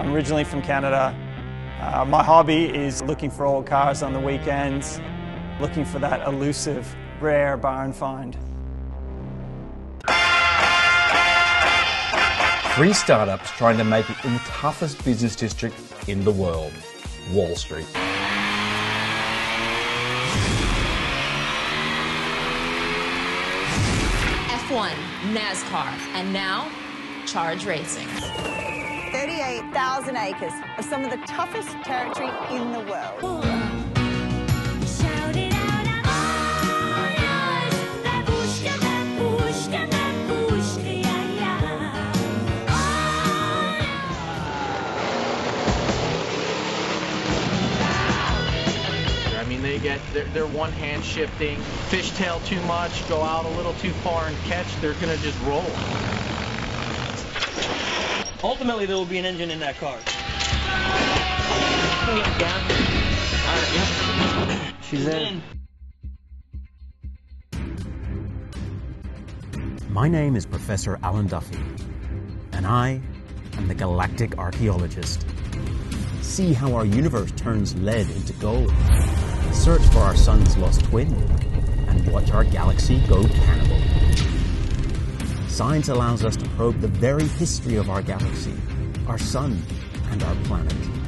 I'm originally from Canada. Uh, my hobby is looking for old cars on the weekends, looking for that elusive, rare barn find. Three startups trying to make it in the toughest business district in the world, Wall Street. F1, NASCAR, and now Charge Racing. 38,000 acres of some of the toughest territory in the world. I mean, they get their, their one hand shifting, fishtail too much, go out a little too far and catch, they're going to just roll. Ultimately, there will be an engine in that car. She's in. My name is Professor Alan Duffy, and I am the Galactic Archaeologist. See how our universe turns lead into gold, search for our sun's lost twin, and watch our galaxy go cannibal. Science allows us to probe the very history of our galaxy, our sun, and our planet.